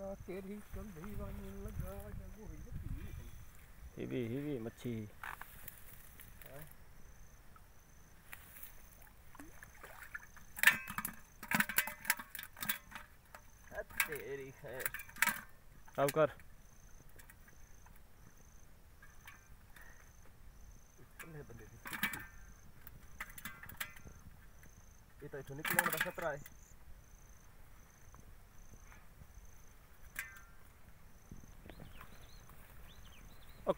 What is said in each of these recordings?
तेरी कंधी वानी लगा ही पी हिवी हिवी मच्छी तेरी खैर। अब कर। ये तो इथों निकलने का खतरा है।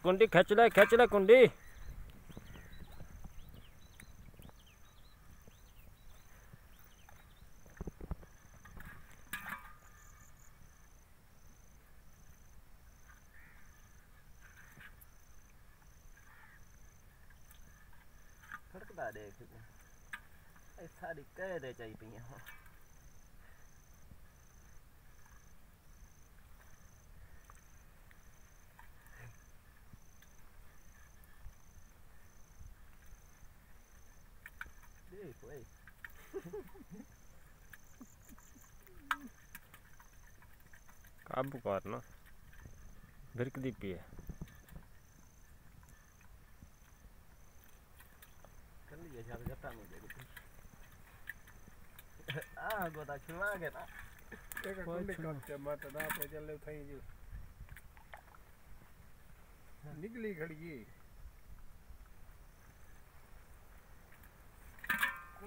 con đi catch lại catch lại con đi. Hãy subscribe cho kênh Ghiền Mì Gõ Để không bỏ lỡ những video hấp dẫn play. ಕಾಬು ಕಾರ್ನ ಬಿರ್ಕ್ ದಿಪ್ಪಿ ಕಲ್ಲಿ ಯಾರು ಗಟ್ಟ ಆ ಗೊತ್ತಾ ಕಿವಾಗ ಮಾತದ ಪೈಜಲ್ಲೇ ಥೈ ನಿಗಲಿ ಘಡಿಗೆ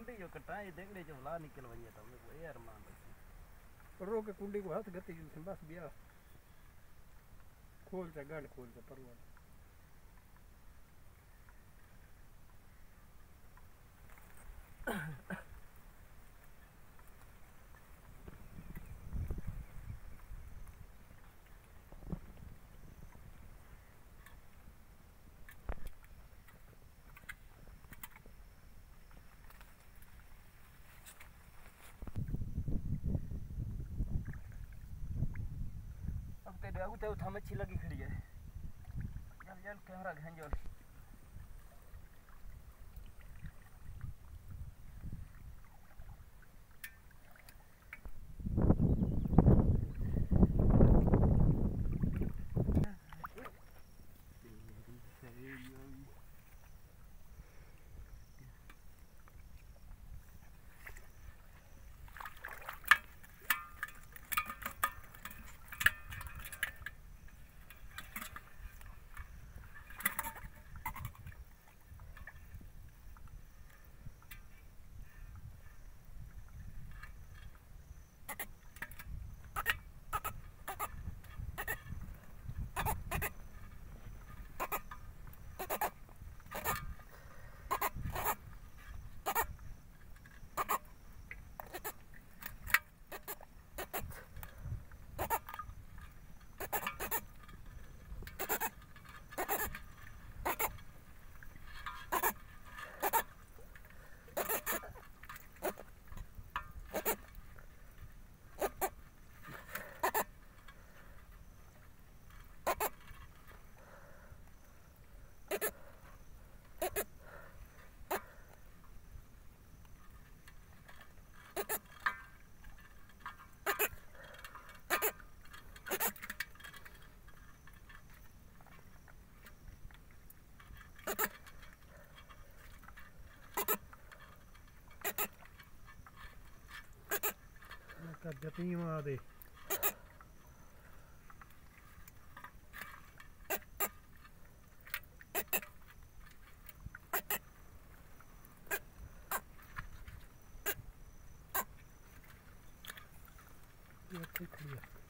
कुंडी जो कटाई देखड़े जो ला निकल वही तो मेरे को यार मान बस रो के कुंडी को हाथ गति बस बिया खोल जा गाड़ खोल जा परवा तेरे आगू तो उठा मच्छी लगी खड़ी है। जल जल कैमरा घंजो कर जती वहाँ दे ये ठीक है